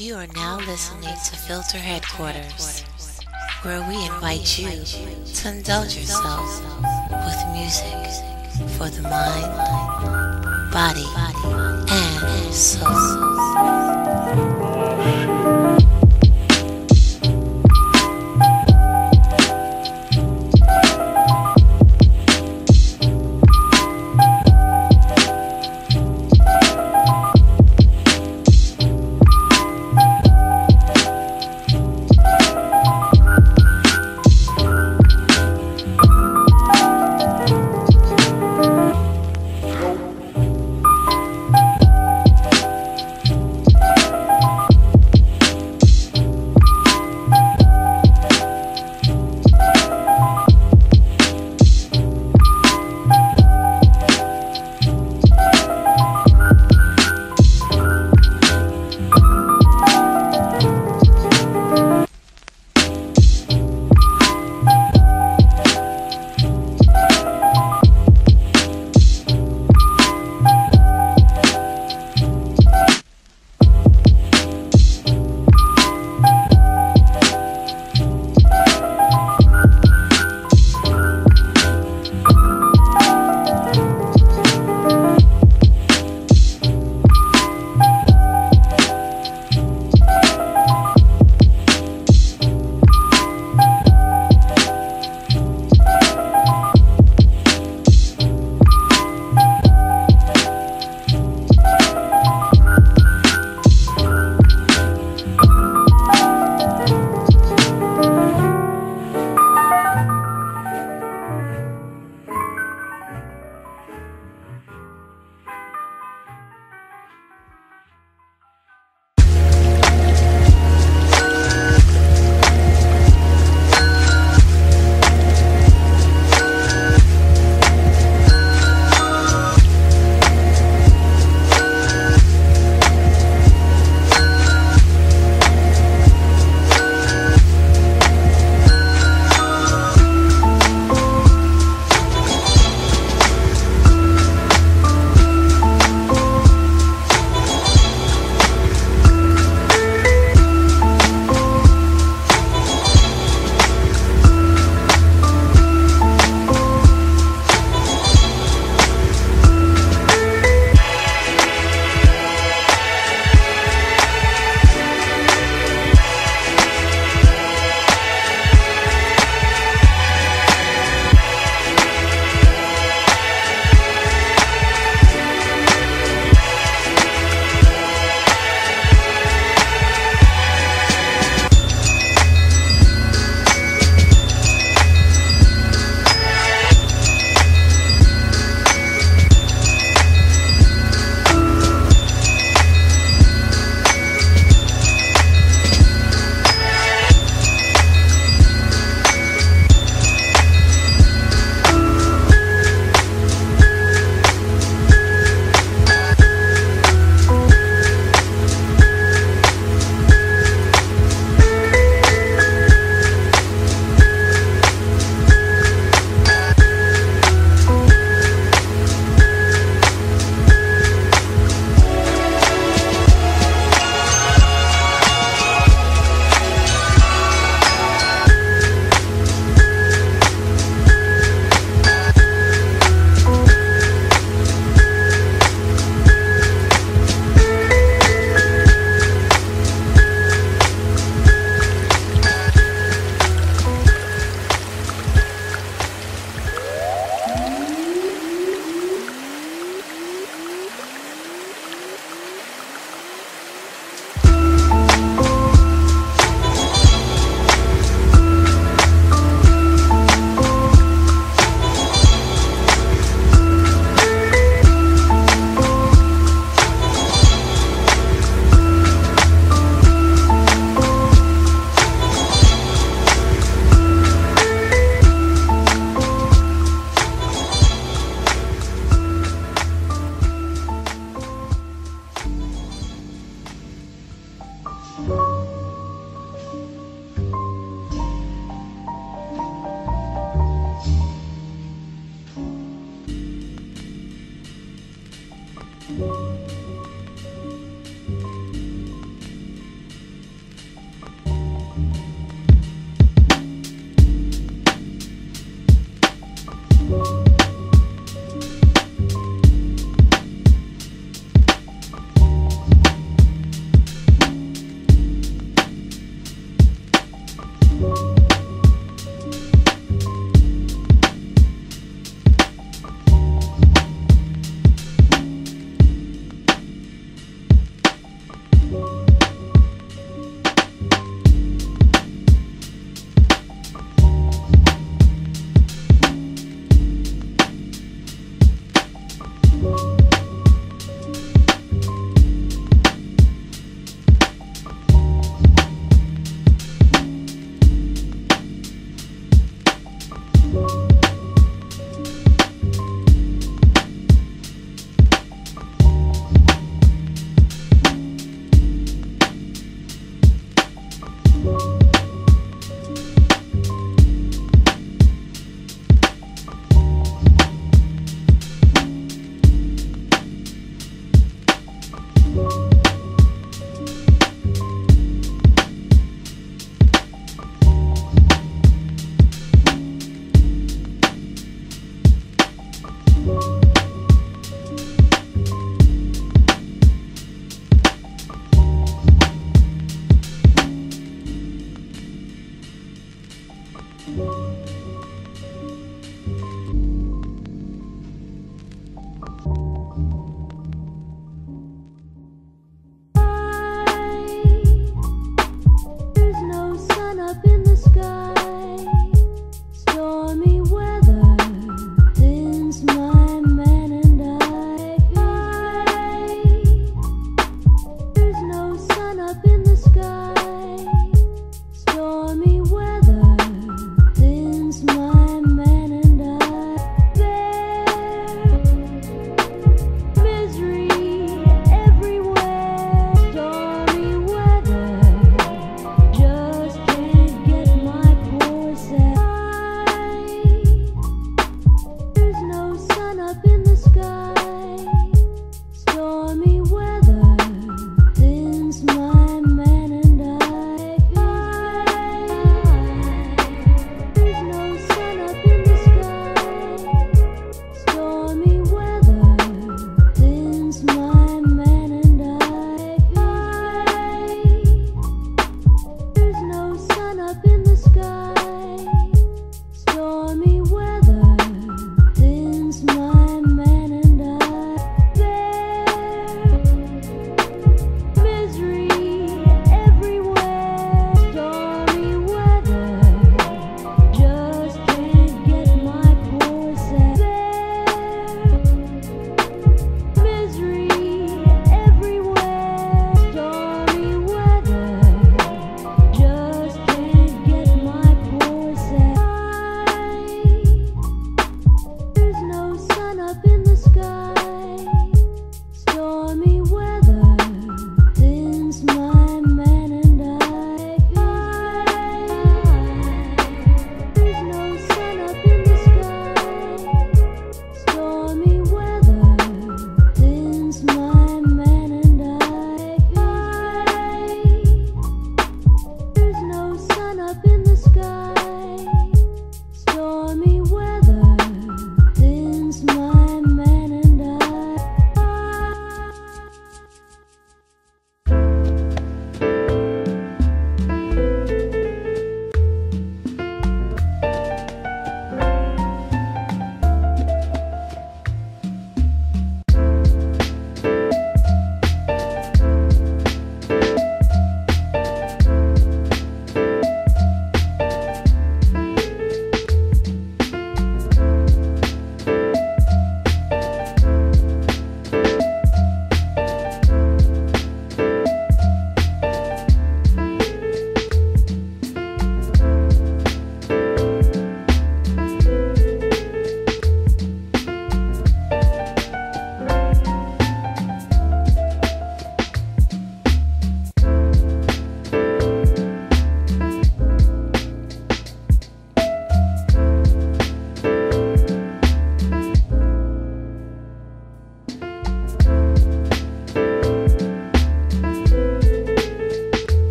You are now listening to Filter Headquarters, where we invite you to indulge yourself with music for the mind, body, and soul.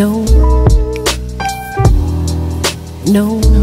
no. No.